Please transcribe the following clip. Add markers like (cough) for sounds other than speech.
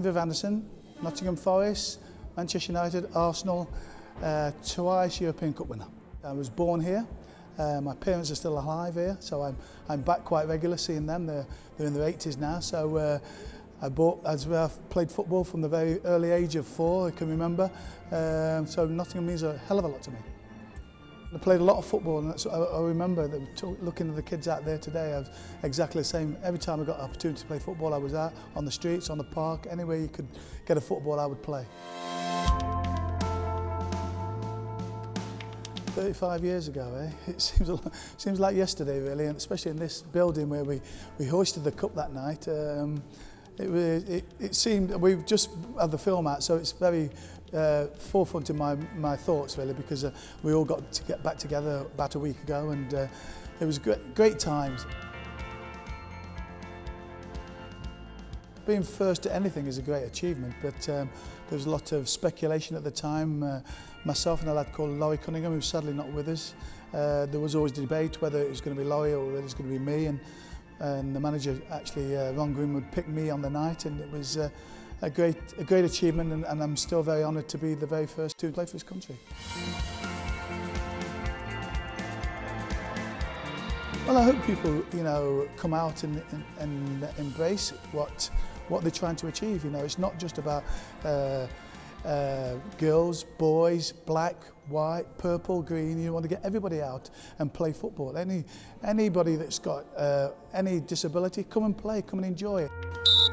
Viv Anderson, Nottingham Forest, Manchester United, Arsenal, uh, twice European Cup winner. I was born here. Uh, my parents are still alive here, so I'm, I'm back quite regularly seeing them. They're, they're in their 80s now, so uh, I bought, as I've played football from the very early age of four, I can remember. Um, so Nottingham means a hell of a lot to me. I played a lot of football and that's what I, I remember. That looking at the kids out there today I was exactly the same. Every time I got an opportunity to play football I was out on the streets on the park anywhere you could get a football I would play. 35 years ago eh? (laughs) It seems a, seems like yesterday really and especially in this building where we we hoisted the cup that night um it, it, it seemed we've just had the film out so it's very uh, forefront in my, my thoughts really because uh, we all got to get back together about a week ago and uh, it was great, great times. Being first at anything is a great achievement, but um, there was a lot of speculation at the time. Uh, myself and a lad called Laurie Cunningham, who's sadly not with us, uh, there was always debate whether it was going to be Laurie or whether it was going to be me, and, and the manager actually uh, Ron Greenwood picked me on the night and it was uh, a great a great achievement and, and I'm still very honoured to be the very first to play for this country. Well, I hope people, you know, come out and, and, and embrace what what they're trying to achieve. You know, it's not just about uh, uh, girls, boys, black, white, purple, green. You want to get everybody out and play football. Any anybody that's got uh, any disability, come and play, come and enjoy it.